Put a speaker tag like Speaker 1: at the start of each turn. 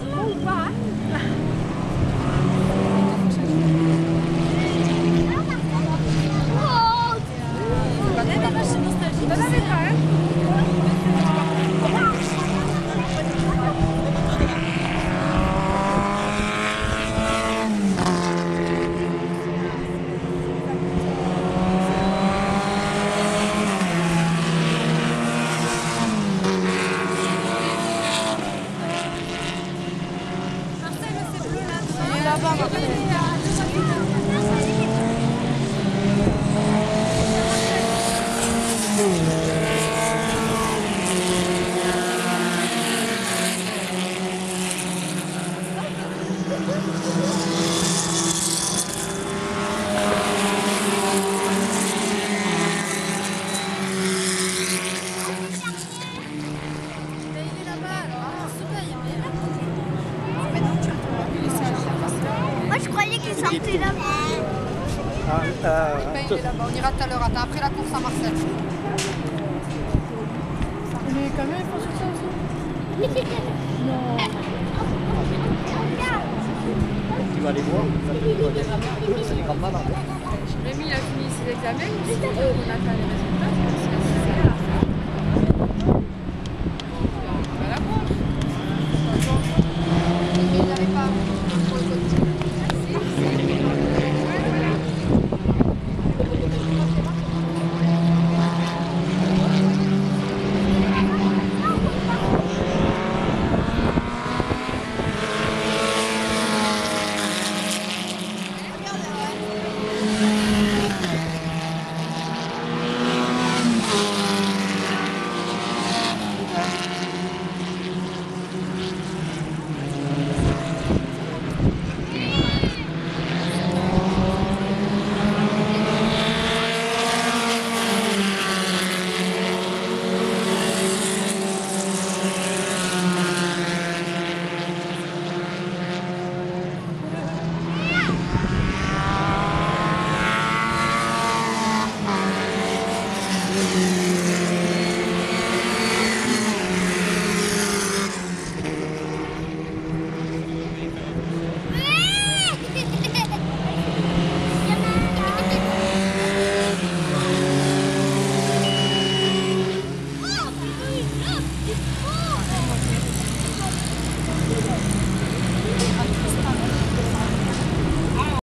Speaker 1: Pumba. バーマン là-bas.
Speaker 2: Ah, euh,
Speaker 3: Ben, il est là-bas. On ira tout à l'heure. Attends, après la course à Marseille.
Speaker 4: Mais quand même, il faut ça aussi.
Speaker 2: tu vas les voir. ça, tu vas les- C'est les grandes malades.
Speaker 4: Rémi, il a fini ses examens ou c'est on attend les résultats